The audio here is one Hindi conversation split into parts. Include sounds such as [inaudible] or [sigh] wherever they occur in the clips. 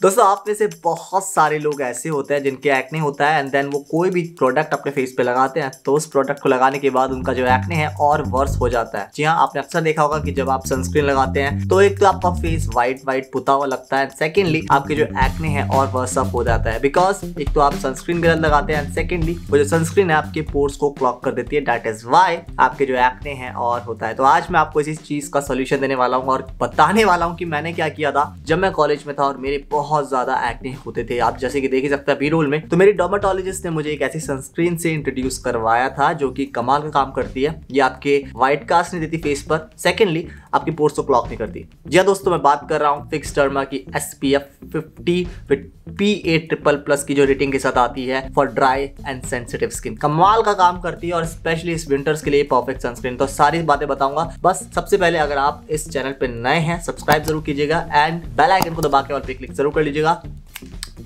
दोस्तों, आप में से बहुत सारे लोग ऐसे होते हैं जिनके एक्ने होता है एंड देन वो कोई भी प्रोडक्ट अपने फेस पे लगाते हैं तो उस प्रोडक्ट को लगाने के बाद उनका जो एक्ने है और वर्स हो जाता है। जी हाँ आपने अक्सर देखा होगा कि जब आप सनस्क्रीन लगाते हैं तो एक तो आपका फेस व्हाइट व्हाइट पुता हुआ लगता है सेकेंडली आपके जो एक्ने है और वर्स अप हो जाता है। बिकॉज़ एक तो आप सनस्क्रीन गलत लगाते हैं सेकेंडली वो जो सनस्क्रीन है आपके पोर्स को क्लॉक कर देती है डेट इज़ वाई आपके जो एक्ने है और होता है। तो आज मैं आपको इसी चीज़ का सोल्यूशन देने वाला हूँ और बताने वाला हूँ कि मैंने क्या किया था। जब मैं कॉलेज में था और मेरे बहुत ज़्यादा एक्ने होते थे। आप जैसे कि देख ही सकते हैं बी रोल में। तो मेरी डोमाटोलॉजिस्ट ने मुझे एक ऐसी सनस्क्रीन से इंट्रोड्यूस करवाया था, जो कि कमाल का काम करती है। ये आपके व्हाइट कास्ट नहीं देती फेस पर। सेकेंडली आपकी पोर्स को क्लॉक नहीं करती। जी हाँ दोस्तों, मैं बात कर रहा हूँ फिक्स टर्मा की S P F fifty P A triple plus की जो रेटिंग के साथ आती है for dry and sensitive skin कमाल का काम करती है और स्पेशली इस विंटर्स के लिए परफेक्ट सनस्क्रीन तो सारी बातें बताऊँगा। बस सबसे पहले अगर आप इस चैनल पर नए हैं सब्सक्राइब ज़रूर कीजिएगा एंड बेल आइकन को दबा के और पे क्लिक ज़रूर कर लीजिएगा।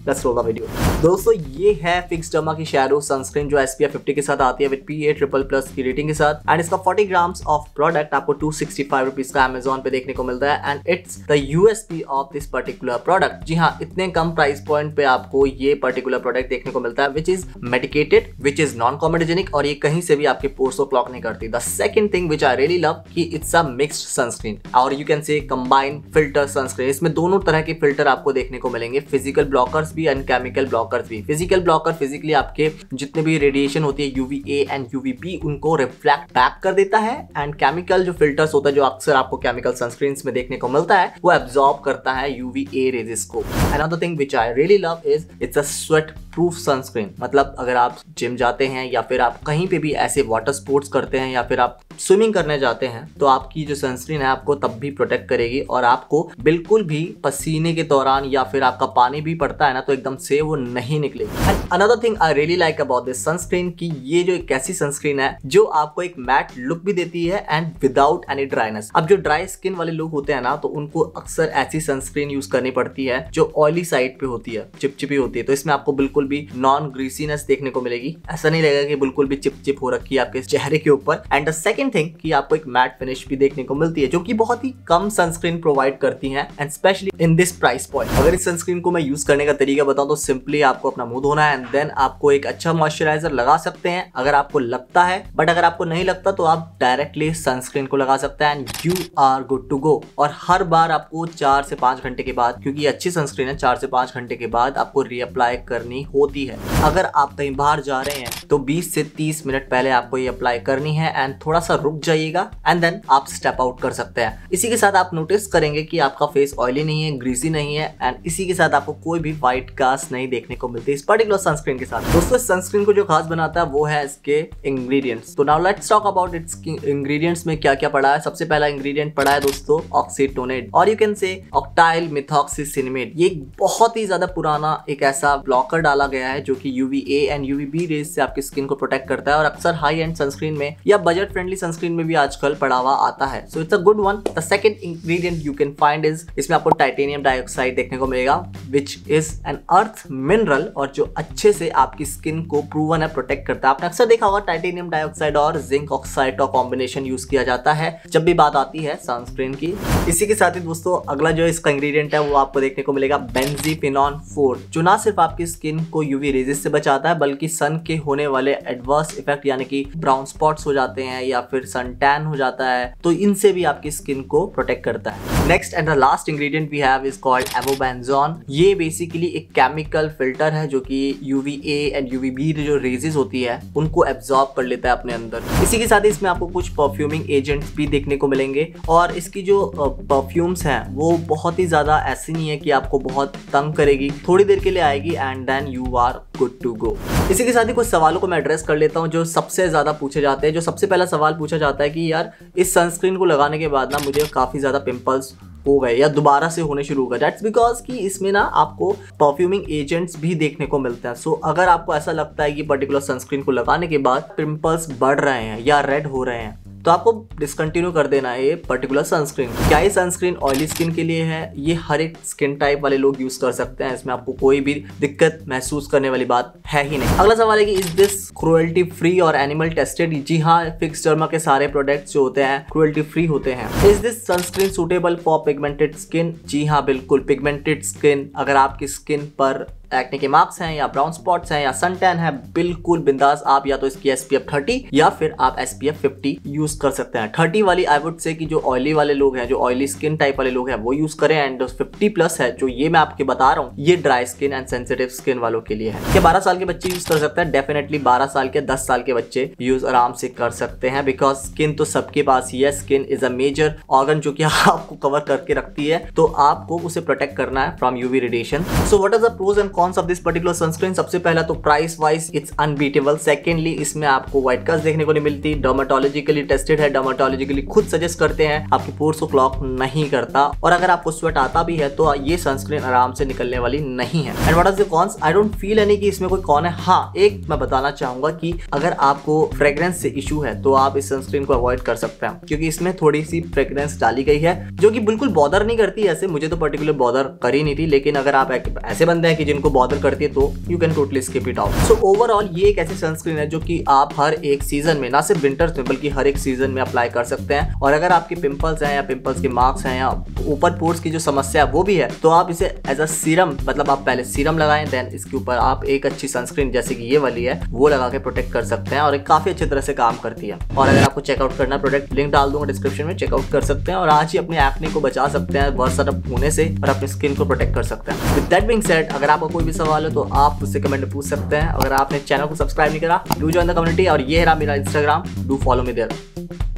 लेट्स रोल द वीडियो दोस्तों, ये है फिक्स डर्मा की शैडो सनस्क्रीन जो एसपीएफ 50 के साथ आती है with P A triple plus की रेटिंग के साथ. एंड इसका 40 ग्राम्स ऑफ़ प्रोडक्ट आपको 265 रुपीस का अमेजोन पे देखने को मिलता है. And it's the USP of this particular product जी हाँ इतने कम प्राइस पॉइंट पे आपको ये पर्टिकुलर प्रोडक्ट देखने को मिलता है which is medicated which is non comedogenic और ये कहीं से भी आपके पोर्स को क्लॉक नहीं करती. The second thing which I really love कि इट्स अ मिक्स्ड सनस्क्रीन और you can say combine filter sunscreen इसमें दोनों तरह के फ़िल्टर आपको देखने को मिलेंगे. फ़िज़िकल ब्लॉकर्स भी एंड केमिकल ब्लॉकर्स भी। फ़िज़िकल ब्लॉकर फिजिकली आपके जितने भी रेडिएशन होती है UV A and UV B उनको रिफ्लेक्ट बैक कर देता है एंड केमिकल जो फिल्टर्स होता है, जो अक्सर आपको केमिकल सनस्क्रीन में देखने को मिलता है, वो एब्जॉर्ब करता है यूवी ए रेजिस को another thing which I really love is it's a sweat proof sunscreen मतलब अगर आप जिम जाते हैं या फिर आप कहीं पे भी ऐसे वाटर स्पोर्ट्स करते हैं या फिर आप स्विमिंग करने जाते हैं तो आपकी जो सनस्क्रीन है आपको तब भी प्रोटेक्ट करेगी और आपको बिल्कुल भी पसीने के दौरान या फिर आपका पानी भी पड़ता है ना तो एकदम से वो नहीं निकलेगी। Another thing I really like about this sunscreen की ये जो एक ऐसी सनस्क्रीन है जो आपको एक मैट लुक भी देती है एंड विदाउट एनी ड्राइनेस अब जो ड्राई स्किन वाले लोग होते हैं ना तो उनको अक्सर ऐसी सनस्क्रीन यूज़ करनी पड़ती है जो ऑयली साइड पे होती है, चिपचिपी होती है तो इसमें आपको बिल्कुल भी नॉन ग्रीसीनेस देखने को मिलेगी। ऐसा नहीं लगेगा कि बिल्कुल भी चिप चिप हो रखी है आपके चेहरे के ऊपर। एंड द सेकंड थिंग कि आपको एक मैट फिनिश भी देखने को मिलती है, जो कि बहुत ही कम सनस्क्रीन प्रोवाइड करती है and specially in this price point अगर इस सनस्क्रीन को मैं यूज़ करने का तरीका बताऊँ तो सिंपली आपको अपना मुँह धोना है एंड देन आपको एक अच्छा मॉइस्चराइजर लगा सकते हैं, अगर आपको लगता है। बट अगर आपको नहीं लगता तो आप डायरेक्टली सनस्क्रीन को लगा सकते हैं and you are good to go और हर बार आपको चार से पाँच घंटे के बाद, क्योंकि अच्छी सनस्क्रीन है, चार से पाँच घंटे के बाद आपको रीअप्लाई करनी होती है। अगर आप कहीं बाहर जा रहे हैं तो 20 से 30 मिनट पहले आपको ये अप्लाई करनी है एंड थोड़ा सा रुक जाइएगा एंड देन आप स्टेप आउट कर सकते हैं। इसी के साथ आप नोटिस करेंगे कि आपका फेस ऑयली नहीं है ग्रीसी नहीं है एंड इसी के साथ आपको कोई भी व्हाइट कास्ट नहीं देखने को मिलती इस पर्टिकुलर सनस्क्रीन के साथ। दोस्तों सनस्क्रीन को जो खास बनाता है, वो है इसके इंग्रेडिएंट्स तो now let's talk about its ingredients में क्या क्या पड़ा है। सबसे पहला इंग्रेडिएंट पड़ा है दोस्तों ऑक्सीटोनेट और you can say octyl methoxycinnamate ये बहुत ही ज़्यादा पुराना एक ऐसा ब्लॉकर डाला गया है, जो कि UV A and UV B rays से आपकी स्किन को प्रोटेक्ट करता है और अक्सर हाई एंड सनस्क्रीन में या बजट फ्रेंडली सनस्क्रीन में भी आजकल पड़ावा आता है। So it's a good one the second ingredient you can find is इसमें आपको टाइटेनियम डाइऑक्साइड देखने को मिलेगा which is an earth mineral और जो अच्छे से आपकी स्किन को प्रूवन है प्रोटेक्ट करता है। आपने अक्सर देखा होगा टाइटेनियम डाइऑक्साइड और जिंक ऑक्साइड का कॉम्बिनेशन यूज़ किया जाता है, जब भी बात आती है सनस्क्रीन की। इसी के साथ ही दोस्तों, अगला जो इसका इंग्रेडिएंट है, वो आपको देखने को मिलेगा बेंजीफिनॉन फोर जो ना सिर्फ़ आपकी स्किन को यूवी रेजिस से बचाता है, बल्कि सन के होने वाले एडवर्स इफ़ेक्ट यानी कि ब्राउन स्पॉट्स हो जाते हैं या फिर सन टैन हो जाता है तो इनसे भी आपकी स्किन को प्रोटेक्ट करता है। Next and the last ingredient we have is called avobenzone ये बेसिकली एक केमिकल फ़िल्टर है जो कि UV A and UV B जो रेजेस होती है, उनको एब्जॉर्ब कर लेता है अपने अंदर। इसी के साथ इसमें आपको कुछ परफ्यूमिंग एजेंट्स भी देखने को मिलेंगे, और इसकी जो परफ्यूम्स हैं, वो बहुत ही ज़्यादा ऐसी नहीं है कि आपको बहुत तंग करेगी। थोड़ी देर के लिए आएगी and then you are good to go इसी के साथ ही कुछ सवालों को मैं एड्रेस कर लेता हूँ जो सबसे ज़्यादा पूछे जाते हैं जो सबसे पहला सवाल पूछा जाता है कि यार इस सनस्क्रीन को लगाने के बाद ना मुझे काफ़ी ज़्यादा पिंपल्स हो गए या दोबारा से होने शुरू हो गए। दैट्स बिकॉज़ कि इसमें ना आपको परफ्यूमिंग एजेंट्स भी देखने को मिलते हैं। सो so, अगर आपको ऐसा लगता है कि पर्टिकुलर सनस्क्रीन को लगाने के बाद पिंपल्स बढ़ रहे हैं या रेड हो रहे हैं तो आपको डिसकंटिन्यू कर देना है ये पर्टिकुलर सनस्क्रीन क्या ये सनस्क्रीन ऑयली स्किन के लिए है? ये हर एक स्किन टाइप वाले लोग यूज़ कर सकते हैं, इसमें आपको कोई भी दिक्कत महसूस करने वाली बात है ही नहीं। अगला सवाल है कि इज़ दिस क्रुएल्टी फ्री और एनिमल टेस्टेड जी हाँ फिक्स डर्मा के सारे प्रोडक्ट्स जो होते हैं क्रुएल्टी फ्री होते हैं। Is this sunscreen suitable for pigmented skin जी हाँ बिल्कुल पिगमेंटेड स्किन अगर आपकी स्किन पर एक्ने के मार्क्स हैं या ब्राउन स्पॉट्स हैं या सन टैन है, बिल्कुल बिंदास आप या तो इसकी एस पी एफ़ थर्टी या फिर आप S P F fifty use कर सकते हैं। थर्टी वाली आई वुड से कि जो ऑयली वाले लोग हैं, जो ऑयली स्किन टाइप वाले लोग हैं, वो यूज़ करें एंड फिफ्टी प्लस है, जो ये मैं आपके बता रहा हूँ, ये dry skin and sensitive skin वालों के लिए है। क्या बारह साल के बच्चे यूज़ कर सकते हैं डेफिनेटली बारह साल के, दस साल के बच्चे यूज़ आराम से कर सकते हैं बिकॉज़ स्किन तो सबके पास ही है skin is a major organ जो कि [laughs] आपको कवर करके रखती है तो आपको उसे प्रोटेक्ट करना है from UV radiation so what are the pros and cons of this particular sunscreen सबसे पहला तो price wise it's unbeatable secondly इसमें आपको व्हाइट कस्ट देखने को नहीं मिलती. डर्माटोलॉजिकली टेस्टेड है. डर्माटोलॉजिकली खुद सजेस्ट करते हैं, आपके पोर्स को क्लॉक नहीं करता. और अगर आपको स्वेट आता भी है तो ये सनस्क्रीन आराम से निकलने वाली नहीं है. And what are the cons I don't feel any कि इसमें कोई कौन है? हाँ एक मैं बताना चाहूँगा कि अगर आपको फ्रेग्रेंस से इशू है तो आप इस सनस्क्रीन को अवॉइड कर सकते हैं. क्योंकि इसमें थोड़ी सी फ्रेग्रेंस डाली गई है, जो कि बिल्कुल बॉदर नहीं करती. ऐसे मुझे तो पर्टिकुलर बॉदर कर ही नहीं थी, लेकिन अगर आप ऐसे बंदे हैं कि जिनको बॉदर करती है तो you can totally skip it out so overall ये एक ऐसी सनस्क्रीन है जो कि आप हर एक सीज़न में, ना सिर्फ़ विंटर्स में बल्कि हर एक सीज़न में अप्लाई कर सकते हैं। और अगर आपके पिंपल्स हैं या पिंपल्स के मार्क्स हैं या ऊपर पोर्स की जो समस्या है, वो भी है तो आप इसे एज अ सीरम मतलब आप पहले सीरम लगाएँ देन इसके ऊपर आप एक अच्छी सनस्क्रीन जैसे कि ये वाली है, वो लगा के प्रोटेक्ट कर सकते हैं और एक काफ़ी अच्छी तरह से काम करती है। और अगर आपको चेकआउट करना प्रोडक्ट लिंक डाल दूँगा डिस्क्रिप्शन में चेकआउट कर सकते हैं और आज ही अपने एक्ने को बचा सकते हैं वर्ष होने से और अपनी स्किन को प्रोटेक्ट कर सकते हैं। विद दैट बिंग सेट अगर आपको कोई भी सवाल हो तो आप उससे कमेंट में पूछ सकते हैं। अगर आपने चैनल को सब्सक्राइब नहीं करा डू जॉइन द कम्युनिटी और ये रहा मेरा Instagram do follow me there